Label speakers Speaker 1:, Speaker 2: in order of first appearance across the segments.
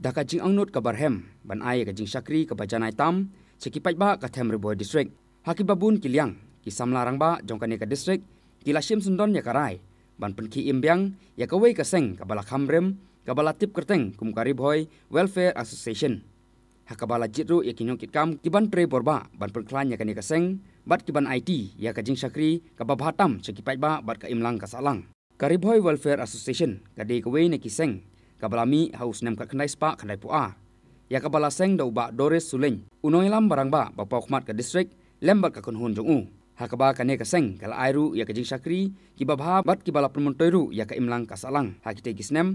Speaker 1: daka jing angnut ka barhem ban ai ka jing sakri ka bajanai tam. Sekipai ba ka them riboy district haki babun kiliang ki samla rangba jongkane ka district kila shim sundon ya karai ban penki imbyang ya ka wei ka seng ka bala khamrem ka bala tip kerteng kum hoy welfare association. Hakabala jitru ya kinyong kitkam kiban tre borba ban penklan ya kane ka seng. Bat kiban IT ya ka jing sakri ka babatam sekipai ba bat ka imlang ka salang Karibhoy Welfare Association. Kadi kawai ne kiseng kabalami haus nem ka khnai spa khnai pu a ya kabala seng do ba Doris Suleng unoy lam barang ba ba pokmat ka district lembar ka kunhun jong u. Hakaba kane ka seng kala airu ya ka jing sakri ki ba bha bat ki bala promontoiru ya ka imlang ka salang. Ha ki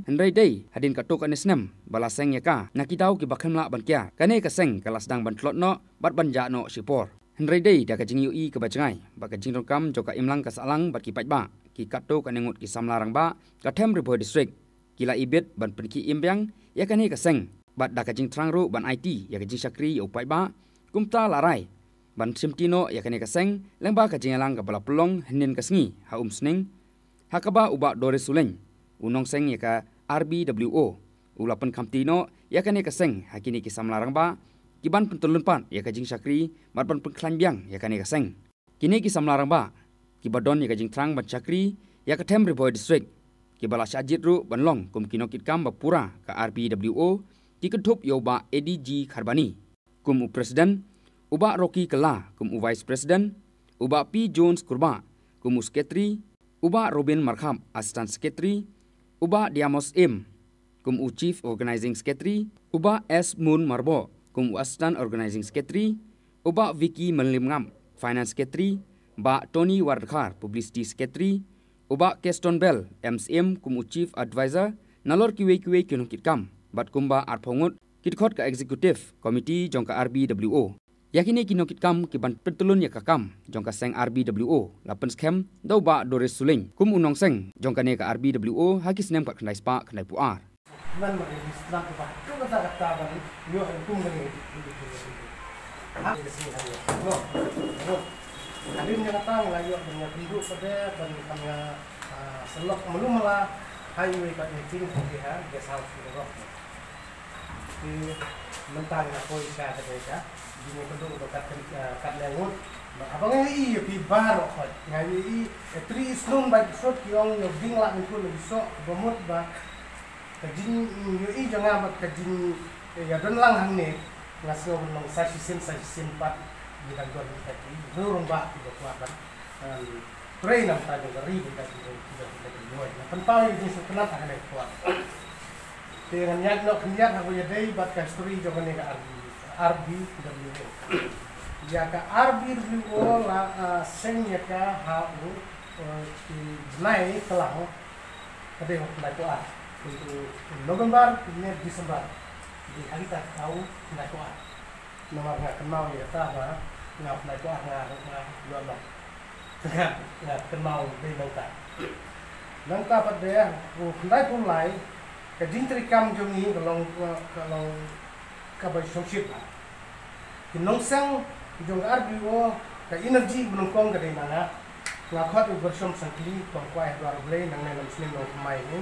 Speaker 1: hendrai dei hadin ka tok anisnem bala seng ya ka nakitau ki bakhamla ban kya. Kane ka seng kala sedang ban tlot no bat ban ja no sipor hendrai dei da ka jing yu i ka ba jangai ba ka jing kam imlang ka salang bat ki pat ba ki kato ka nengut ki samlarang ba ka them ribo district kila ibet ban perki imbyang ya kan he ka seng bat da ka jing trang ru ban IT ya ka jing sakri upai ba. Kumta larai. Ban simtino ya kan he ka seng lengba ka jing lang ka bala pelong henin ka sngi ha um sning ha ka ba uba dore suleng. Unong seng ya ka RBWO ulapan kamtino ya kan he ka seng ha kini ki samlarang ba. Kiban pentulun pan ya ka jing sakri bat ban pengklan biang ya kan he ka seng kini ki samlarang ba. Kibadon ya kajing trang ban chakri ya ka riboy district kibala shajit ru ban long kum kinokit kam ba pura ka RPWO yo ba ADG Kharbani. Kum u president uba Rocky Kala kum u vice president uba P Jones Kurba kum u secretary uba Robin Markham assistant secretary uba Diamos M kum u chief organizing secretary uba S Moon Marbo kum u assistant organizing secretary uba Vicky Melimngam finance secretary ba Tony Wardkar Publicity Secretary uba Keston Bell MCM kum Chief Advisor nalor kiwe kiwe kinong kitkam bat kumba arphongut kitkhot ka Executive Committee jongka RBWO yakini kinong kitkam kiban petulun ya kakam jongka seng RBWO lapen scam dau ba Doris Suling kum unong seng jongka ne ka RBWO hakis nem ka khnai spa khnai puar.
Speaker 2: Nan ma ba tu ka ta ba ni yo kum ni ha no no Halim nga tang layo dengan penduduk pada dan kami selok melum malah highway kat ni ting ko dia guest house rock. Di mentang na ko isa sa kaya di ni penduduk ko kat kat lengut. Abang ni i pi bar. Ngai i tri slum by shot kiong yo ding la ni ko ni so bomot ba. Kajin yo i jangan mat kajin ya don lang hang ni ngasih ngomong sa sisin sa sisin pat bilang dua ribu kaki nurung bah tiga kuatan train nam tajo dari kita tiga tiga tiga dua nah pentau ini sih kenapa kan kuat dengan nyak no kenyat aku dei bat ka story jo kan ka arbi arbi tidak boleh ya ka arbi riwo la seng ya ka ha u di nai kelang kade ho na kuat untuk November ini Desember. Di hari tak tahu na kuat. Nomor nggak kenal ya tahu ngap na ko nga nga lo lo nga nga kenal be nang ta nang ta de ku ndai pun lai ka jin tri ni ka long ka long ka ba shong ship ba ki nong sang ar bi wo ka energy bunong kong ka de na na nga khat u bersom sangkli kong kwai dwar ble nang nang muslim no mai ni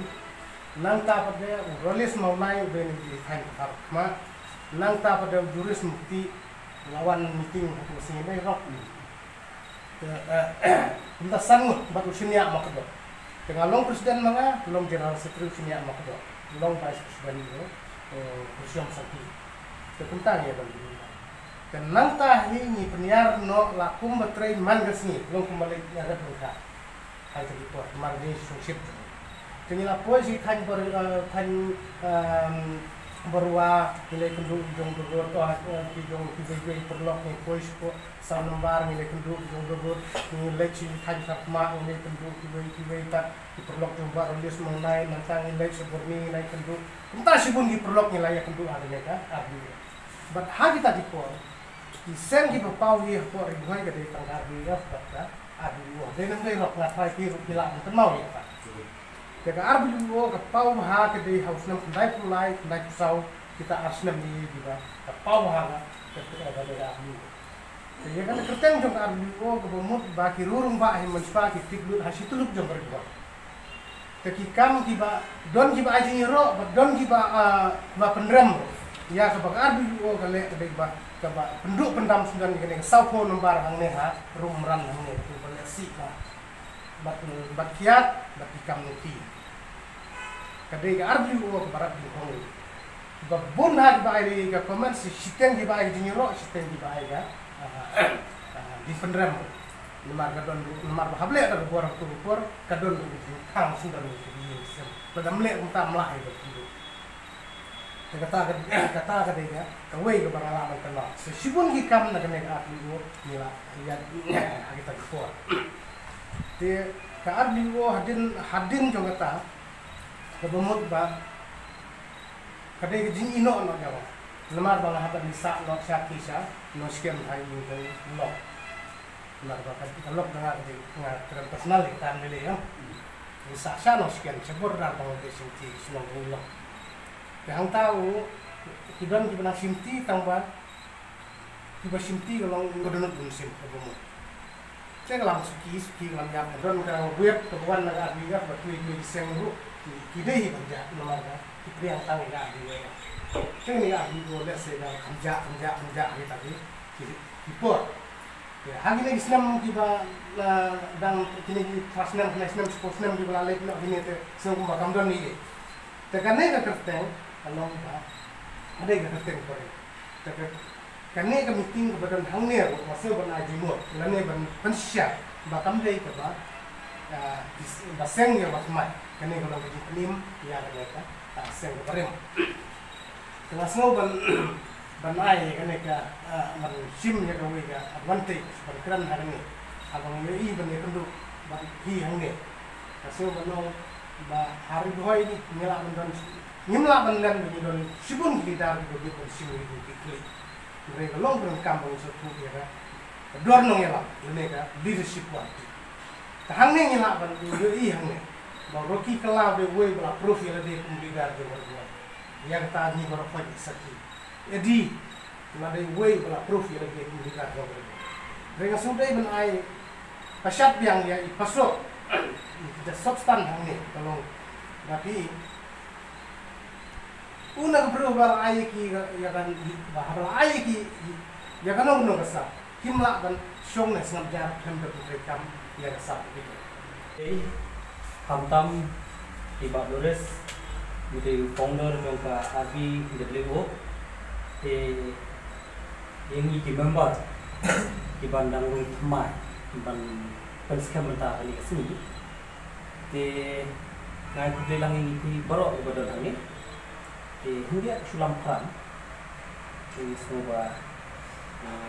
Speaker 2: nang ta pa de rolis mau nai be ni di thain ka ma nang ta pa de juris lawan meeting aku sini ini rock kita sanggup batu sini mak kedo dengan long presiden mana long general secretary sini mak kedo long vice president itu kursiam sakti. Tentang ya bagi dan nanta ini penyiar no lakum betrain man gesni long kembali berka hai tadi po marni sungsip Kini la poesi kan ber kan jong dogur to ki jong ki be perlok ni pois ko sa nombar nilai kenduk jong dogur nilai chi kan sak ma nilai kenduk ki be ki be ta ki perlok jong bar lis mengenai nantang nilai seburni nilai kenduk. Entah si pun ki perlok nilai kenduk ada ya kan abi but ha kita di ko ki sen ki pau ye ko ri ngai ke tang abi ya ta abi wo de nang ngai rok ngatai ki ru kila mau ya ta Jaga arbi wo ka pau ha ke dei haus nam ndai pulai ndai sau kita asnam ni di ba ka pau ha ga ke ke ga de arbi ya kan kerteng jong arbi wo ka bomut ba ki rurung ba hi manspa ki tiklut ha situluk jong ba Tekikam kiba don kiba aji nyero, don kiba ba pendram. Ya kaba arbi o kale kebe ba kaba penduk pendam sundan kene saupo nombar hang ne rumran hang ne tu bale si ba. Bat bat kiat bat kikam nuti. Kade ga arbi o kaba arbi o ba bun ha kiba ai ga komen si siten kiba ai nyero, siten kiba ai ga di pendram lemar kadon lemar bahable ada buar tu buar kadon tu kang sudah ni di sem pada mle unta mlah itu kata kata kata kata dia kawai ke pengalaman kena sesibun ki kam na kena ka tu nila ya kita kuat dia ka arbi wo hadin hadin jo kata ke bemut ba kadai jin ino no jawa. Lemar bang habat nisa no syakisha no skem hai ni no. Lar bakat kalok na di nga kran personal kita nili ya. Sa sa no sekian sebur bang di sinti sunong ulo yang tahu kiban kiban simti tangba kiba simti kalau ngodonot bun sim kamu saya kalau suki suki kalau ya don kalau buat kebuan naga biga batu ini disengru kidai kerja lembaga kita yang tahu ya dia saya ni ya bigo lihat saya kerja kerja kerja gitu tadi kipur Ya, hagi lagi senam kiba la dang kini trasnam kena senam sportsnam kiba la lek nak kini te senam kumba kamdon ni. Tekan ne ka kerteng ba. Ada ka kerteng pare. Tekan kane ka meeting ka badan hang ne ro masa ban aji mo. La ne ban pensya ba kam dei ka ba. ba seng ya ba smai. Kane ka ka nim ya ka ka ta seng ka pare. Tengah senam ban banai kene ka man sim ya ka wega advantage ban kran harni abang me i ban kendu ban hi hangne kaso bano ba hari doi ni nyela ban don nyimla ban lan ni don sibun ki dar ki bi ban sim ni ki kli re ka long ban kam ban so tu ya ka dor no nyela ne ka leadership wa ta hangne nyela ban ni. I hangne ba roki kala be we ba profile de kum bi dar de wa yang tadi baru pagi sakit edi na dei way bala proof ya lagi di ka ko dengan sudah ben ai yang ya pasok. The substan hang kalau tapi una bro bala ai ki ya kan bahar ai ki ya kan kasa kimla ban syong na snap jar hem de kam ya kasa gitu.
Speaker 3: Eh hamtam iba Dores jadi founder jongka Abi WO eh yang iki member di bandang rung mai ban penskam menta ali ke sini te ngai ku de lang ini baro ibadah dangi te hundia sulam pran te soba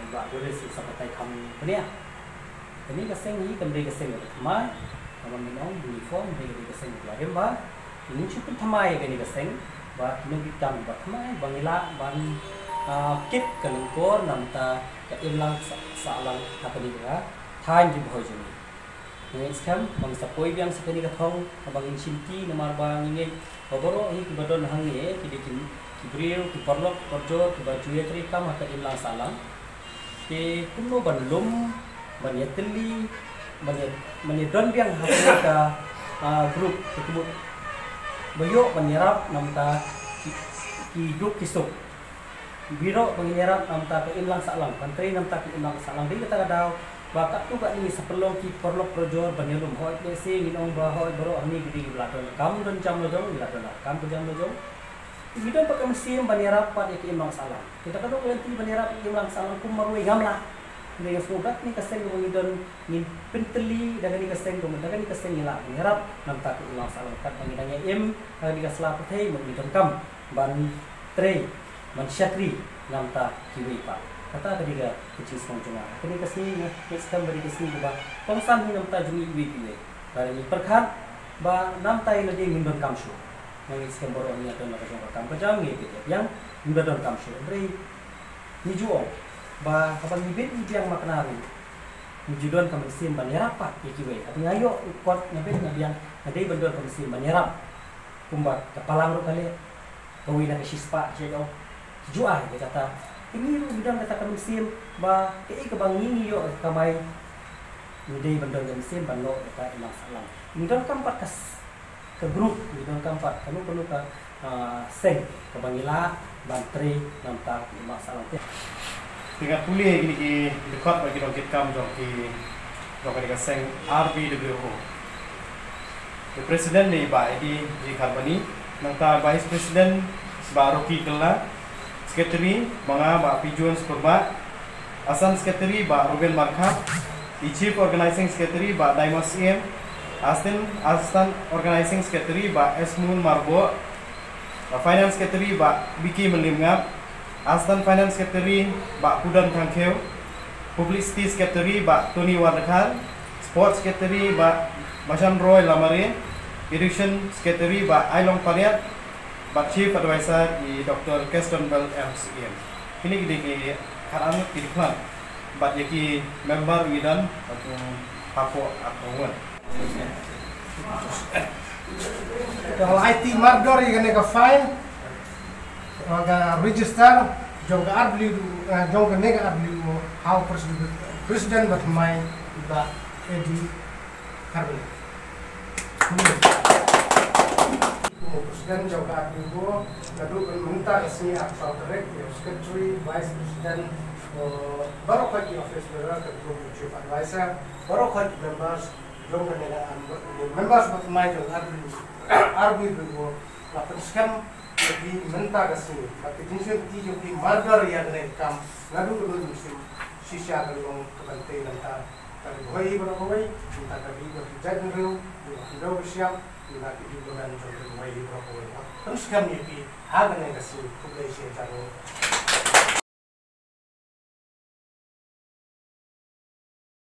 Speaker 3: iba boleh si sapatai kam penia ini keseng ini kembali keseng ke mai kalau minong uniform dia kembali keseng ke lagi ba ini cukup tamai kini keseng ba kini kita ba tamai bangila ban kit kalungkor namta ka imlang sa alang kapani ka thain di bhoj ni ngai skam bang sa poi biang sa kani ka thong bang in chinti namar bang ngai oboro hi ki badon hang ye ki de ki ki brio ki porlok porjo ki ba juye tri kam ka imlang sa alang ke kuno ban lum ban yetli ban ban don biang ha ka grup ketemu bayo ban yarap namta ki grup kisuk. Biro pangyarap nam ta ke ilang sa lang pantri nam ta ke ilang sa lang di kata daw baka tu ka ni sa perlong ki perlok projor banyalum hoy le se minong ba hoy bro ani gidi laton kam don jam lo jong laton kam tu jam lo jong Bidon pakai mesin banyarap pa ke ilang sa lang kita kadang yang ti banyarap ke ilang sa lang kum marui gamla ni sugat ni kaseng mo idon ni penteli daga ni kaseng mo daga ni kaseng ila banyarap nam ta ke ilang sa lang kat pangidanya im daga ni kasla patay mo idon kam. Ban tre man syakri nam ta kiwi pa kata kadiga kecil semang cuma kini ke sini next time beri ke sini ba pengsan ni nam ta jumi iwi kiwi bari ni perkhat ba nam ta ina di ngindon kamshu nang iskem boro ni atau nak jong kam kajam ni gitu yang ngindon kamshu beri ni juo ba kapan ni bit ni yang maknari ni judon kam sim ban yarapa kiwi tapi ayo kuat nyabet nabiang ada bendor kam sim ban yarap kumbat kepala ru kali. Kawi na kisispa siya daw jual dia kata ini lu bidang kata kami sim ba ke ke bang ini yo kamai Mudai benda yang sim ban lo kata ilang salang. Ini kan kan pakas ke grup di dalam keempat kami perlu ke uh, seng ke bangila bantri nampak masalah tu
Speaker 2: Tingkat pulih gini ki dekat bagi dong kit kam dong ki dong kani kaseng RBWO. The President ni ba idi di Karbani nangta Vice President ba Rocky Kella Sekretari mga ba Pijuan Superbat Asam Sekretari ba Ruben Markha the Chief Organizing Sekretari ba Daimos Im. Astin Astan Organizing Sekretari ba Esmun Marbo. Uh, Finance Sekretari ba Biki Melimngap. Astan Finance Sekretari ba Kudan Tangkew Publicity Sekretari ba Tony Wardekhan Sport Sekretari ba Masan Roy Lamarin Direction Sekretari ba Ailong Pariat. Pak Chief Advisor di Dr. Keston Bell MCM Ini gini ki karang di klan Pak Yaki member idan atau Papo atau Kalau IT Mardor yang ka fine Maka register jong ka arbli jong ka nega arbli mo how president president but my ba edi karbon mo president jong ka arbli mo kadu kan minta ismi akta direct ya secretary vice president baru kaki office berar ke group chief advisor baru kaki members jong ka nega members arbli arbli mo lapun scam jadi minta ke sini tapi jinsir ti jo ki margar ya ne kam ngadu ko do musim sisya ke long ke bante nanta kali bhai bana bhai minta ka bi ko jad ru ki do siam minta ki di bulan jo ke bhai bana bhai terus kam ni ki ha ne ke sini ko le shi jaro